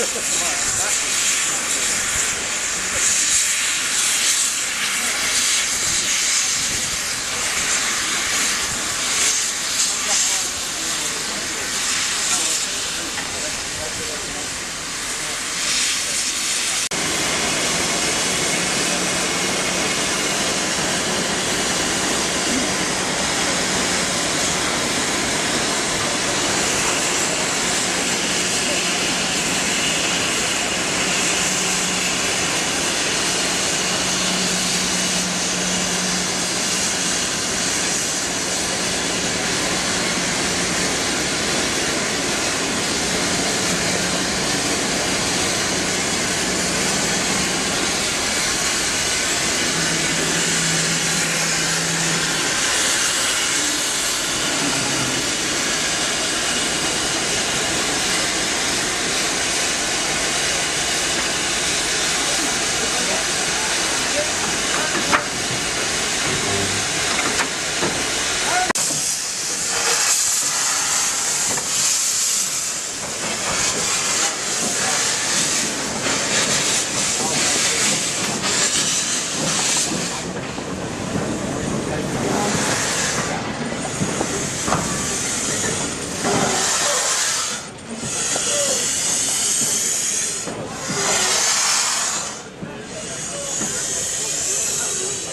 Come on,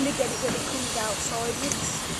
really get it when it comes out, so it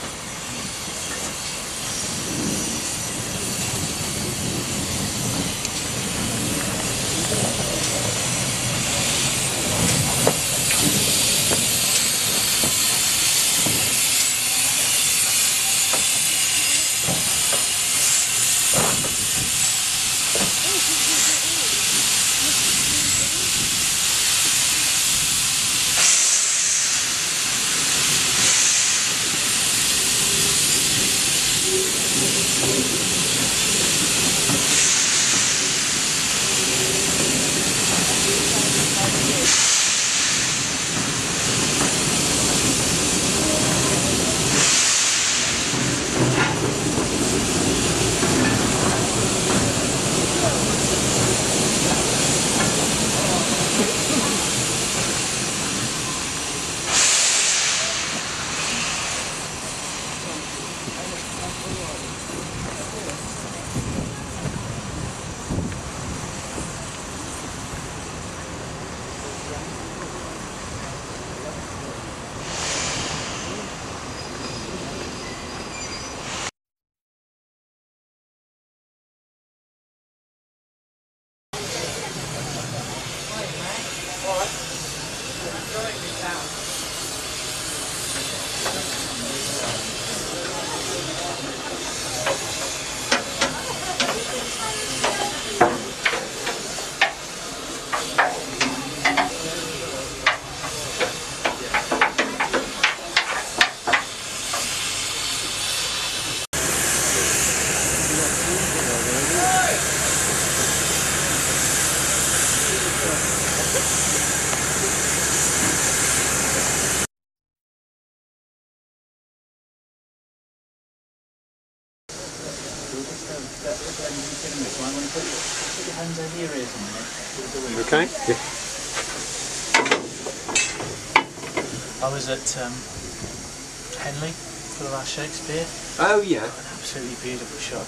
Okay. Yeah. I was at um, Henley for the last Shakespeare. Oh yeah. An absolutely beautiful shot.